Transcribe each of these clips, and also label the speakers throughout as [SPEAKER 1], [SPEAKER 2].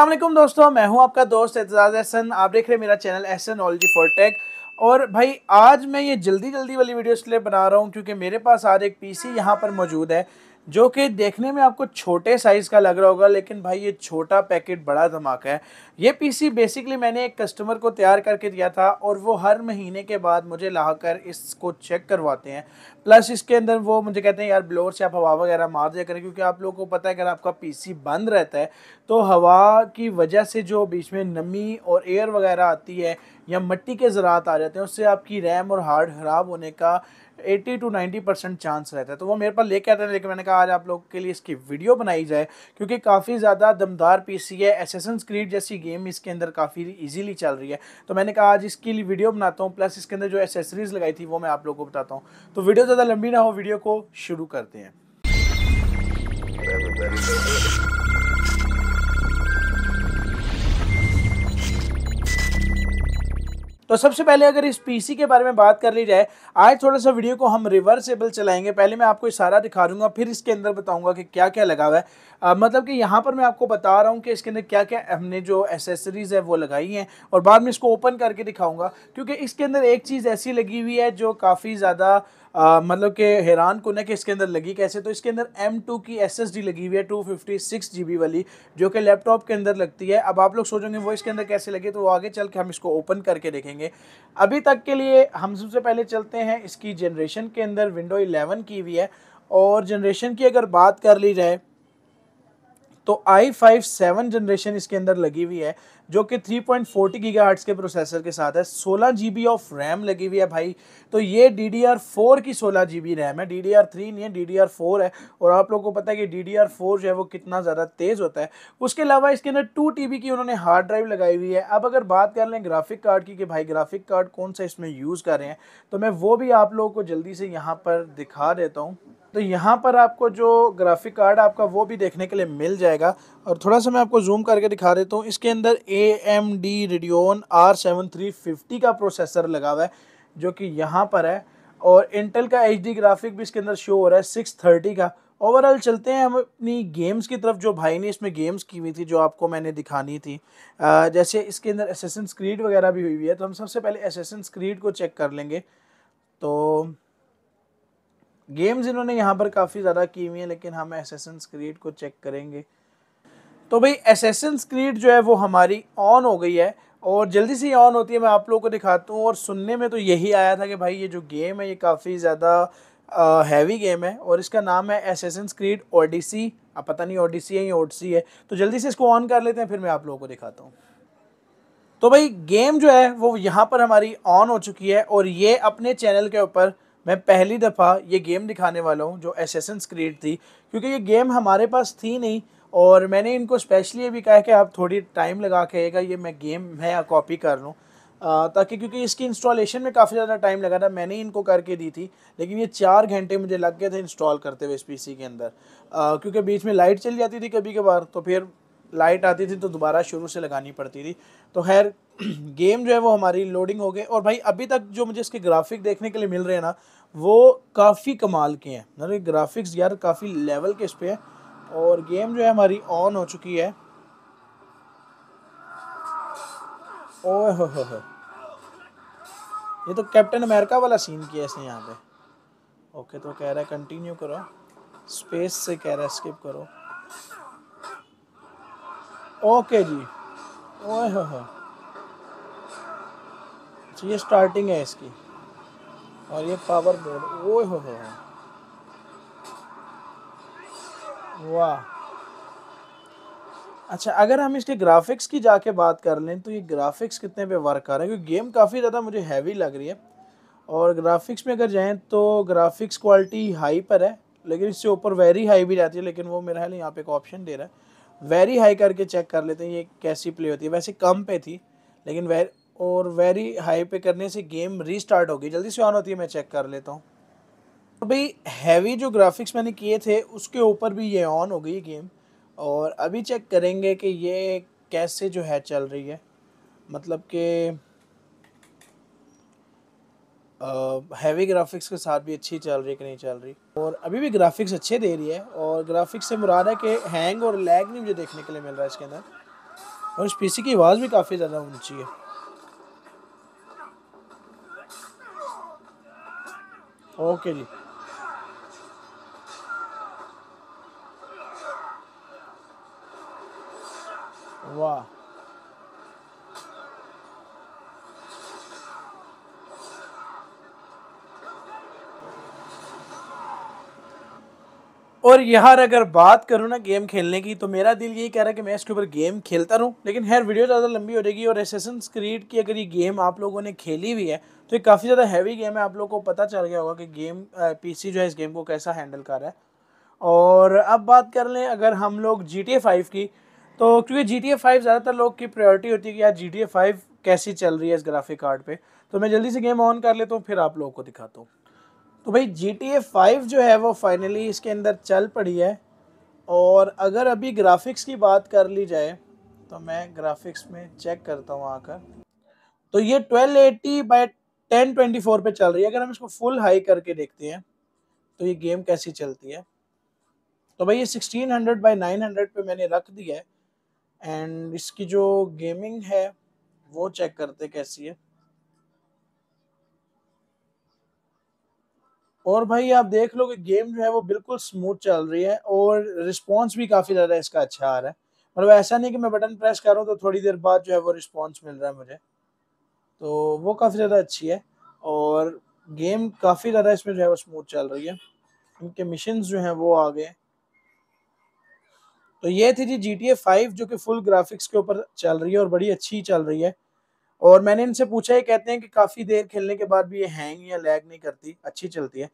[SPEAKER 1] वालेकुम दोस्तों, मैं हूँ आपका दोस्त एतजाज एहसन। आप देख रहे हैं मेरा चैनल एहसन ऑलजी फॉर टेक और भाई, आज मैं ये जल्दी जल्दी वाली वीडियो इसलिए बना रहा हूँ, क्योंकि मेरे पास आज एक पीसी यहाँ पर मौजूद है। जो कि देखने में आपको छोटे साइज़ का लग रहा होगा, लेकिन भाई ये छोटा पैकेट बड़ा धमाका है। ये पीसी बेसिकली मैंने एक कस्टमर को तैयार करके दिया था और वो हर महीने के बाद मुझे ला कर इसको चेक करवाते हैं। प्लस इसके अंदर वो मुझे कहते हैं, यार ब्लोर से आप हवा वगैरह मार दिया करें, क्योंकि आप लोगों को पता है, अगर आपका पीसी बंद रहता है तो हवा की वजह से जो बीच में नमी और एयर वगैरह आती है या मिट्टी के ज़रात आ जाते हैं, उससे आपकी रैम और हार्ड ख़राब होने का 80 टू 90 परसेंट चांस रहता है। तो वो मेरे पास लेके आते हैं, लेकिन मैंने कहा आज आप लोग के लिए इसकी वीडियो बनाई जाए, क्योंकि काफ़ी ज़्यादा दमदार पीसी है एसेसन स्क्रीड जैसी गेम इसके अंदर काफ़ी इजीली चल रही है। तो मैंने कहा आज इसके लिए वीडियो बनाता हूँ प्लस इसके अंदर जो एसेसरीज़ लगाई थी, वो मैं आप लोग को बताता हूँ। तो वीडियो ज़्यादा लंबी ना हो, वीडियो को शुरू करते हैं। तो सबसे पहले अगर इस पीसी के बारे में बात कर ली जाए आज थोड़ा सा वीडियो को हम रिवर्सेबल चलाएँगे। पहले मैं आपको इशारा दिखा दूँगा फिर इसके अंदर बताऊँगा कि क्या क्या लगा हुआ है। आ, मतलब कि यहाँ पर मैं आपको बता रहा हूँ कि इसके अंदर क्या क्या हमने जो एसेसरीज़ है वो लगाई हैं और बाद में इसको ओपन करके दिखाऊँगा क्योंकि इसके अंदर एक चीज़ ऐसी लगी हुई है जो काफ़ी ज़्यादा मतलब कि हैरान कौन है कि इसके अंदर लगी कैसे। तो इसके अंदर M2 की SSD लगी हुई है two fifty six G B वाली जो कि लैपटॉप के अंदर लगती है। अब आप लोग सोचेंगे वो इसके अंदर कैसे लगे? तो वो आगे चल के हम इसको ओपन करके देखेंगे। अभी तक के लिए हम सबसे पहले चलते हैं इसकी जनरेशन के अंदर विंडो इलेवन की हुई है और जनरेशन की अगर बात कर ली जाए तो आई फाइव सेवन जनरेशन इसके अंदर लगी हुई है, जो कि 3.40 पॉइंट के प्रोसेसर के साथ है। 16 जीबी ऑफ़ रैम लगी हुई है भाई। तो ये डी डी आर फोर की 16 जी रैम है। डी डी आर थ्री नहीं है डी डी आर फोर है। और आप लोगों को पता है कि डी डी आर फोर जो है वो कितना ज़्यादा तेज़ होता है। उसके अलावा इसके अंदर टू टी बी की उन्होंने हार्ड ड्राइव लगाई हुई है। अब अगर बात कर लें ग्राफिक कार्ड की, कि भाई ग्राफिक कार्ड कौन सा इसमें यूज़ कर रहे हैं तो मैं वो भी आप लोगों को जल्दी से यहाँ पर दिखा देता हूँ। तो यहाँ पर आपको जो ग्राफिक कार्ड आपका वो भी देखने के लिए मिल जाएगा। और थोड़ा सा मैं आपको जूम करके दिखा देता हूँ। इसके अंदर A M D Radeon R seven three fifty का प्रोसेसर लगा हुआ है जो कि यहाँ पर है। और इंटेल का एच डी ग्राफिक भी इसके अंदर शो हो रहा है सिक्स थर्टी का। ओवरऑल चलते हैं हम अपनी गेम्स की तरफ़। जो भाई ने इसमें गेम्स की हुई थी जो आपको मैंने दिखानी थी। आ, जैसे इसके अंदर एसेसन स्क्रीड वगैरह भी हुई हुई है तो हम सबसे पहले एसेसन स्क्रीड को चेक कर लेंगे। तो गेम्स इन्होंने यहाँ पर काफ़ी ज़्यादा की हुई हैं, लेकिन हम एसेसन स्क्रीड को चेक करेंगे। तो भाई एसेसन स्क्रीड जो है वो हमारी ऑन हो गई है, और जल्दी से ऑन होती है, मैं आप लोगों को दिखाता हूँ, और सुनने में तो यही आया था कि भाई ये जो गेम है, ये काफ़ी ज़्यादा हैवी गेम है, और इसका नाम है एसेसन स्क्रीड ओडिसी अब पता नहीं ओडिसी है या ओडसी है तो जल्दी से इसको ऑन कर लेते हैं, फिर मैं आप लोगों को दिखाता हूँ। तो भाई गेम जो है, वो यहाँ पर हमारी ऑन हो चुकी है, और ये अपने चैनल के ऊपर मैं पहली दफ़ा ये गेम दिखाने वाला हूँ जो एसेसन स्क्रीड थी क्योंकि ये गेम हमारे पास थी नहीं और मैंने इनको स्पेशली ये भी कहा कि आप थोड़ी टाइम लगा के ये मैं गेम मैं कॉपी कर लूँ। ताकि क्योंकि इसकी इंस्टॉलेशन में काफ़ी ज़्यादा टाइम लगा था मैंने इनको करके दी थी लेकिन ये चार घंटे मुझे लग गए थे इंस्टॉल करते हुए इस पीसी के अंदर। आ, क्योंकि बीच में लाइट चली जाती थी कभी कभार तो फिर लाइट आती थी तो दोबारा शुरू से लगानी पड़ती थी। तो खैर गेम जो है वो हमारी लोडिंग हो गई और भाई अभी तक जो मुझे इसके ग्राफिक देखने के लिए मिल रहे हैं ना वो काफ़ी कमाल के हैं। मतलब ग्राफिक्स यार काफ़ी लेवल के इस पर है। और गेम जो है हमारी ऑन हो चुकी है। ओह हो हो हो। ये तो कैप्टन अमेरिका वाला सीन किया इसने यहाँ पे। ओके तो कह रहा है कंटिन्यू करो। स्पेस से कह रहा है स्किप करो। ओके जी। ओह हो हो। ये स्टार्टिंग है इसकी। और ये पावर बोर्ड ओए हो हो। वाह। अच्छा अगर हम इसके ग्राफिक्स की जाके बात कर लें तो ये ग्राफिक्स कितने पे वर्क कर रहे हैं? क्योंकि गेम काफ़ी ज़्यादा मुझे हैवी लग रही है। और ग्राफिक्स में अगर जाएँ तो ग्राफिक्स क्वालिटी हाई पर है, लेकिन इससे ऊपर वेरी हाई भी जाती है, लेकिन वो मेरा ख्याल यहाँ पे एक ऑप्शन दे रहा है। वेरी हाई करके चेक कर लेते हैं, ये कैसी प्ले होती है। वैसे कम पे थी, लेकिन वे और वेरी हाई पे करने से गेम रीस्टार्ट होगी। जल्दी से ऑन होती है, मैं चेक कर लेता हूँ। तो भाई हैवी जो ग्राफिक्स मैंने किए थे, उसके ऊपर भी ये ऑन हो गई गेम और अभी चेक करेंगे कि ये कैसे जो है चल रही है। मतलब कि हैवी ग्राफिक्स के साथ भी अच्छी चल रही है कि नहीं चल रही। और अभी भी ग्राफिक्स अच्छे दे रही है। और ग्राफिक्स से मुराद है कि हैंग और लैग नहीं मुझे देखने के लिए मिल रहा है इसके अंदर। और इस पीसी की आवाज़ भी काफ़ी ज़्यादा ऊँची है। ओके जी। वाह। और यार अगर बात करूँ ना गेम खेलने की तो मेरा दिल यही कह रहा है कि मैं इसके ऊपर गेम खेलता रहूँ। लेकिन खैर, वीडियो ज़्यादा लंबी हो जाएगी और एसेसन क्रीड की अगर ये गेम आप लोगों ने खेली हुई है तो ये काफ़ी ज़्यादा हैवी गेम है। आप लोगों को पता चल गया होगा कि गेम पीसी जो है इस गेम को कैसा हैंडल कर रहा है। और अब बात कर लें अगर हम लोग जी टी की तो क्योंकि जी टी ज़्यादातर लोग की प्रायोरिटी होती है कि यार जी टी कैसी चल रही है इस ग्राफिक कार्ड पर तो मैं जल्दी से गेम ऑन कर लेता हूँ, फिर आप लोगों को दिखाता हूँ। तो भाई जी टी ए फाइव जो है वो फाइनली इसके अंदर चल पड़ी है। और अगर अभी ग्राफिक्स की बात कर ली जाए तो मैं ग्राफिक्स में चेक करता हूँ आकर तो ये 1280 eighty by ten twenty four पर चल रही है। अगर हम इसको फुल हाई करके देखते हैं तो ये गेम कैसी चलती है? तो भाई ये 1600 हंड्रेड बाई नाइन पे मैंने रख दिया है। एंड इसकी जो गेमिंग है, वो चेक करते कैसी है। और भाई आप देख लो कि गेम जो है वो बिल्कुल स्मूथ चल रही है और रिस्पॉन्स भी काफ़ी ज़्यादा इसका अच्छा आ रहा है। मतलब ऐसा नहीं कि मैं बटन प्रेस कर रहा हूँ तो थोड़ी देर बाद जो है वो रिस्पॉन्स मिल रहा है मुझे। तो वो काफ़ी ज़्यादा अच्छी है और गेम काफ़ी ज़्यादा इसमें जो है वो स्मूथ चल रही है। इनके मिशन जो हैं वो आ गए। तो ये थी जी जी टी ए फाइव जो कि फुल ग्राफिक्स के ऊपर चल रही है और बड़ी अच्छी चल रही है। और मैंने इनसे पूछा, ये कहते हैं कि काफ़ी देर खेलने के बाद भी ये हैंग या लैग नहीं करती, अच्छी चलती है।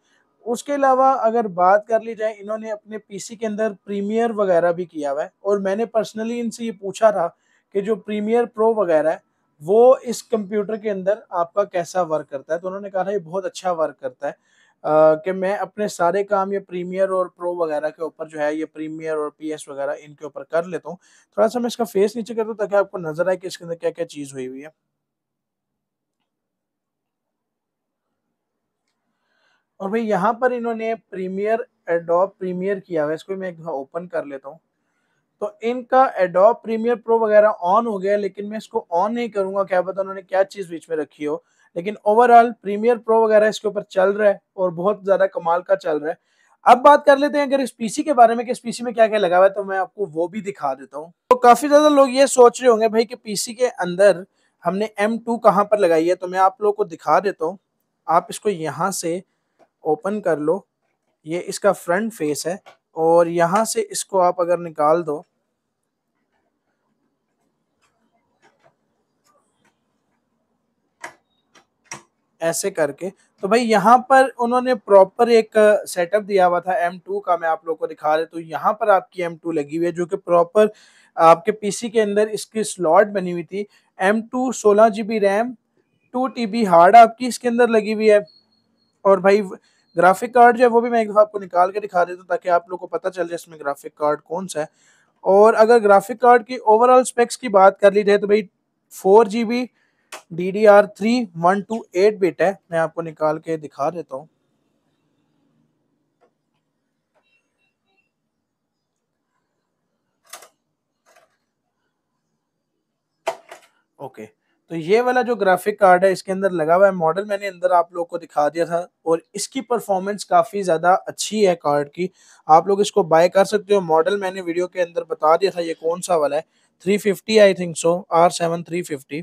[SPEAKER 1] उसके अलावा अगर बात कर ली जाए, इन्होंने अपने पीसी के अंदर प्रीमियर वगैरह भी किया हुआ है और मैंने पर्सनली इनसे ये पूछा था कि जो प्रीमियर प्रो वगैरह है, वो इस कंप्यूटर के अंदर आपका कैसा वर्क करता है? तो उन्होंने कहा था ये बहुत अच्छा वर्क करता है कि मैं अपने सारे काम ये प्रीमियर और प्रो वगैरह के ऊपर जो है, ये प्रीमियर और पीएस वगैरह इनके ऊपर कर लेता हूँ। थोड़ा सा मैं इसका फेस नीचे करता हूँ ताकि आपको नज़र आए कि इसके अंदर क्या क्या चीज़ हुई हुई है। और भाई यहाँ पर इन्होंने प्रीमियर एडोप प्रीमियर किया हुआ इसको मैं एक ओपन कर लेता हूँ। तो इनका एडोप प्रीमियर प्रो वगैरह ऑन हो गया, लेकिन मैं इसको ऑन नहीं करूँगा। क्या पता उन्होंने क्या चीज़ बीच में रखी हो। लेकिन ओवरऑल प्रीमियर प्रो वगैरह इसके ऊपर चल रहा है और बहुत ज़्यादा कमाल का चल रहा है। अब बात कर लेते हैं, अगर इस पीसी के बारे में कि इस पीसी में क्या क्या लगा हुआ है तो मैं आपको वो भी दिखा देता हूँ। तो काफ़ी ज़्यादा लोग ये सोच रहे होंगे भाई कि पीसी के अंदर हमने एम टू कहाँ पर लगाई है तो मैं आप लोग को दिखा देता हूँ। आप इसको यहाँ से ओपन कर लो। ये इसका फ्रंट फेस है और यहाँ से इसको आप अगर निकाल दो, ऐसे करके तो भाई यहाँ पर उन्होंने प्रॉपर एक सेटअप दिया हुआ था M2 का, मैं आप लोगों को दिखा रहे तो यहाँ पर आपकी M2 लगी हुई है, जो कि प्रॉपर आपके पीसी के अंदर इसकी स्लॉट बनी हुई थी। M2 16 GB RAM two T hard आपकी इसके अंदर लगी हुई है। और भाई ग्राफिक कार्ड जो है वो भी मैं एक दफ़ा आपको निकाल के दिखा देता हूँ ताकि आप लोग को पता चल जाए इसमें ग्राफिक कार्ड कौन सा है। और अगर ग्राफिक कार्ड की ओवरऑल स्पेक्स की बात कर ली जाए तो भाई four G B D D R three one two eight bit है। मैं आपको निकाल के दिखा देता हूँ। Okay okay. तो ये वाला जो ग्राफिक कार्ड है, इसके अंदर लगा हुआ है मॉडल मैंने अंदर आप लोग को दिखा दिया था और इसकी परफॉर्मेंस काफ़ी ज़्यादा अच्छी है कार्ड की। आप लोग इसको बाय कर सकते हो। मॉडल मैंने वीडियो के अंदर बता दिया था ये कौन सा वाला है। 350 I think so R seven three fifty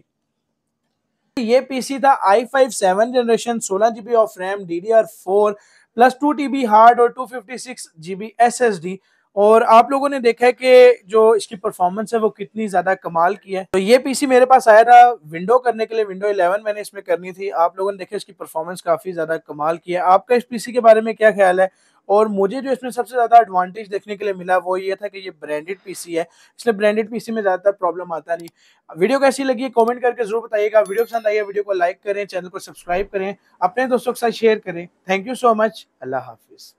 [SPEAKER 1] ये पीसी था आई फाइव सेवन जनरेशन सोलह GB of RAM D D R four plus two T B hard और two fifty six G B S S D और आप लोगों ने देखा है कि जो इसकी परफॉर्मेंस है वो कितनी ज़्यादा कमाल की है। तो ये पीसी मेरे पास आया था विंडो करने के लिए विंडो 11 मैंने इसमें करनी थी। आप लोगों ने देखा इसकी परफॉर्मेंस काफ़ी ज़्यादा कमाल की है। आपका इस पीसी के बारे में क्या ख्याल है? और मुझे जो इसमें सबसे ज़्यादा एडवांटेज देखने के लिए मिला वो ये था कि ये ब्रांडेड पीसी है। इसलिए ब्रांडेड पीसी में ज़्यादातर प्रॉब्लम आता नहीं। वीडियो कैसी लगी है कमेंट करके ज़रूर बताइएगा। वीडियो पसंद है, वीडियो को लाइक करें, चैनल को सब्सक्राइब करें, अपने दोस्तों के साथ शेयर करें। थैंक यू सो मच अल्लाह हाफिज़।